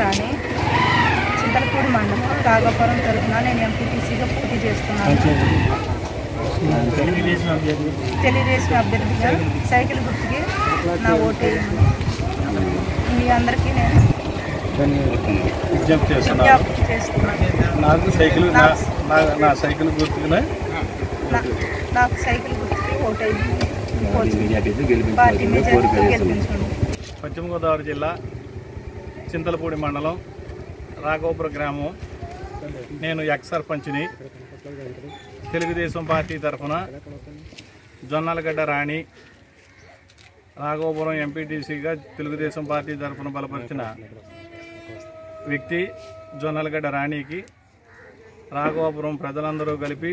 రాణి చింతలపూడి మండలం కాగపురం తరఫున నేను ఎంపీటీసీగా పోటీ చేస్తున్నాను. తెలుగుదేశం అభ్యర్థిగా సైకిల్ గుర్తుకి నా ఓటు మీ అందరికీ నేను విజ్ఞప్తి చేస్తున్నాను. నాకు సైకిల్ నా- సైకిల్ గుర్తుకునే నా- నాకు సైకిల్ గుర్తుకి ఓటు వేయమని మెజార్టీతో పార్టీ గెలిపించుకోవాల్సిందిగా కోరిక మెజార్టీతో చేస్తున్నాం గెలిపించండి పశ్చిమ గోదావరి జిల్లా చింతలపూడి మండలం రాఘవపుర గ్రామం. నేను ఎక్స్ సర్పంచ్ని. తెలుగుదేశం పార్టీ తరఫున జొన్నలగడ్డ రాణి రాఘవపురం ఎంపీటీసీగా తెలుగుదేశం పార్టీ తరఫున బలపరిచిన వ్యక్తి జొన్నలగడ్డ రాణికి రాఘవాపురం ప్రజలందరూ కలిపి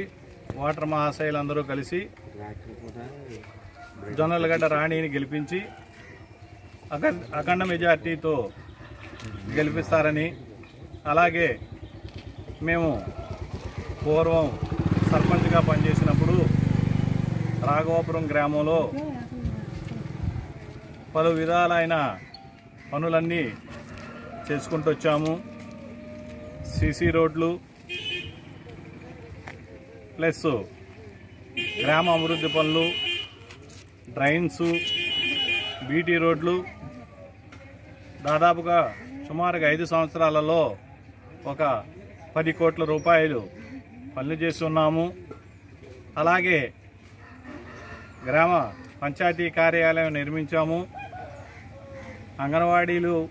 ఓటర్ మహాశయులందరూ కలిసి జొన్నలగడ్డ రాణిని గెలిపించి అఖ- అఖండ మెజార్టీతో గెలిపిస్తారని. అలాగే మేము పూర్వం సర్పంచ్గా పనిచేసినప్పుడు రాఘవాపురం గ్రామంలో పలు విధాలైన పనులన్నీ చేసుకుంటూ వచ్చాము. సీసీ రోడ్లు ప్లస్ గ్రామ అభివృద్ధి పనులు డ్రైన్స్ బీటీ రోడ్లు దాదాపుగా సుమారుగా ఐదు సంవత్సరాలలో ఒక పది కోట్ల రూపాయలు పనులు చేస్తున్నాము. అలాగే గ్రామ పంచాయతీ కార్యాలయం నిర్మించాము. అంగన్వాడీలు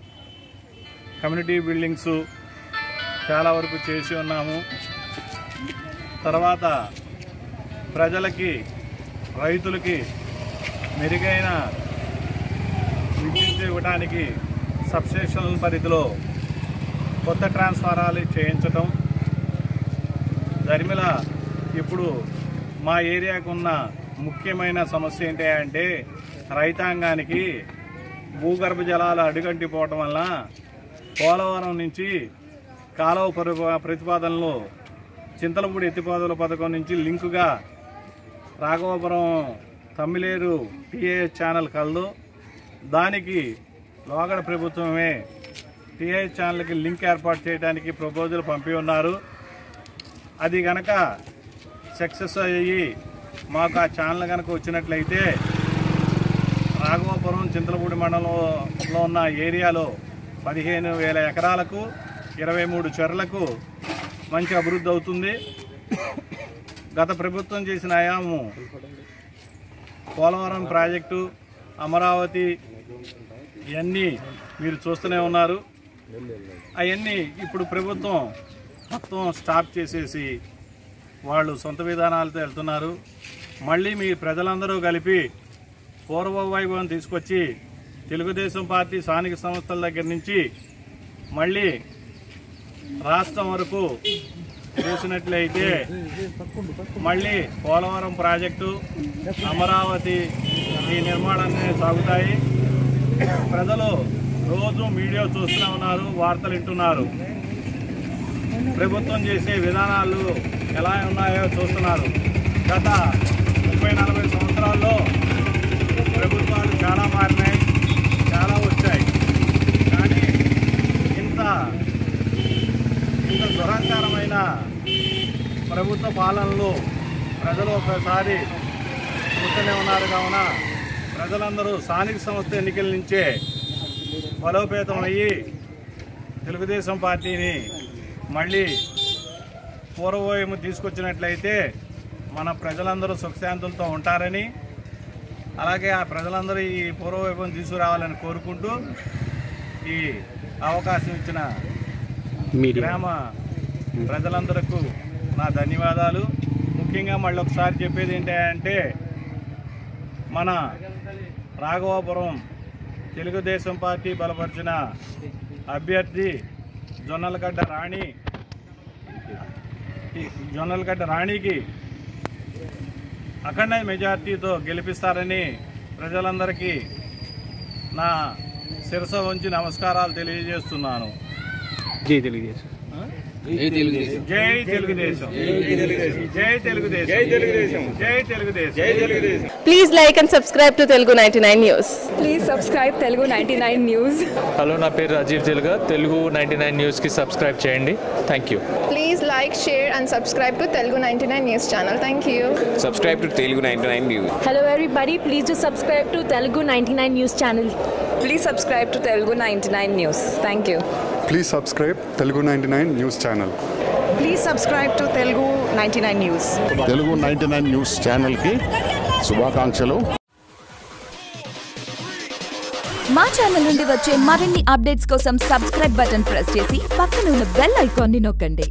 కమ్యూనిటీ బిల్డింగ్స్ చాలా వరకు చేసి ఉన్నాము. తర్వాత ప్రజలకి రైతులకి మెరుగైన విద్యుత్ ఇవ్వడానికి సబ్స్టేషన్ల పరిధిలో కొత్త ట్రాన్స్ఫారాలు చేయించటం దరిమిల ఇప్పుడు మా ఏరియాకు ఉన్న ముఖ్యమైన సమస్య ఏంటి అంటే రైతాంగానికి భూగర్భ జలాలు అడుగంటిపోవటం వల్ల పోలవరం నుంచి కాలువ పరి- ప్రతిపాదనలు చింతలపూడి ఎత్తిపోదల పథకం నుంచి లింకుగా రాఘవపురం తమ్మిలేరు టీఏ ఛానల్ కలదు. దానికి లోగడ ప్రభుత్వమే టీఐ ఛానల్కి లింక్ ఏర్పాటు చేయడానికి ప్రపోజల్ పంపి ఉన్నారు. అది గనక సక్సెస్ అయ్యి మాకు ఆ ఛానల్ కనుక వచ్చినట్లయితే రాఘవపురం చింతలపూడి మండలంలో ఉన్న ఏరియాలో పదిహేను వేల ఎకరాలకు ఇరవై మూడు చెర్లకు మంచి అభివృద్ధి అవుతుంది. గత ప్రభుత్వం చేసిన ఆయాము పోలవరం ప్రాజెక్టు అమరావతి ఇవన్నీ మీరు చూస్తూనే ఉన్నారు. అవన్నీ ఇప్పుడు ప్రభుత్వం మొత్తం స్టాప్ చేసేసి వాళ్ళు సొంత విధానాలతో వెళ్తున్నారు. మళ్ళీ మీ ప్రజలందరూ కలిపి పూర్వ వైభవం తీసుకొచ్చి తెలుగుదేశం పార్టీ స్థానిక సంస్థల దగ్గర నుంచి మళ్ళీ రాష్ట్రం వరకు చూసినట్లయితే మళ్ళీ పోలవరం ప్రాజెక్టు అమరావతి ఈ నిర్మాణాన్ని సాగుతాయి. ప్రజలు రోజు మీడియా చూస్తూనే ఉన్నారు వార్తలు వింటున్నారు. ప్రభుత్వం చేసే విధానాలు ఎలా ఉన్నాయో చూస్తున్నారు. గత ముప్పై నలభై సంవత్సరాల్లో ప్రభుత్వాలు చాలా మారినాయి చాలా వచ్చాయి. కానీ ఇంత ఇంత దురహంకారమైన ప్రభుత్వ పాలనలో ప్రజలు ఒకసారి చూస్తూనే ఉన్నారు. కావున ప్రజలందరూ స్థానిక సంస్థ ఎన్నికల నుంచే బలోపేతం అయ్యి తెలుగుదేశం పార్టీని మళ్ళీ పూర్వవైపు తీసుకొచ్చినట్లయితే మన ప్రజలందరూ సుఖశాంతులతో ఉంటారని అలాగే ఆ ప్రజలందరూ ఈ పూర్వవైపును తీసుకురావాలని కోరుకుంటూ ఈ అవకాశం ఇచ్చిన గ్రామ ప్రజలందరకు నా ధన్యవాదాలు. ముఖ్యంగా మళ్ళీ ఒకసారి చెప్పేది ఏంటంటే మన రాఘవాపురం తెలుగుదేశం పార్టీ బలపరిచిన అభ్యర్థి జొన్నలగడ్డ రాణి. జొన్నలగడ్డ రాణికి అఖండ మెజార్టీతో గెలిపిస్తారని ప్రజలందరికీ నా శిరస వంచి నమస్కారాలు తెలియజేస్తున్నాను. జై తెలుగుదేశం? జై తెలుగుదేశం జై తెలుగుదేశం జై తెలుగుదేశం జై తెలుగుదేశం జై Telugu Desam Please like and subscribe to Telugu 99 News. Please subscribe Telugu ninety nine news hello నా పేరు రాజీవ్ తెలుగా తెలుగు నైంటీ నైన్ న్యూస్కి సబ్స్క్రైబ్ చేయండి thank you Please like, share, and subscribe to Telugu 99 News channel. Thank you. subscribe to Telugu 99 News. Hello everybody, please do subscribe to Telugu 99 News channel. Please subscribe to Telugu ninety nine news thank you please subscribe Telugu ninety nine news channel please subscribe to Telugu ninety nine news Telugu ninety nine news ఛానల్కి శుభాకాంక్షలు. మా channel నుండి వచ్చే మరిన్ని updates కోసం subscribe button press చేసి పక్కన ఉన్న బెల్ ఐకాన్ని నొక్కండి.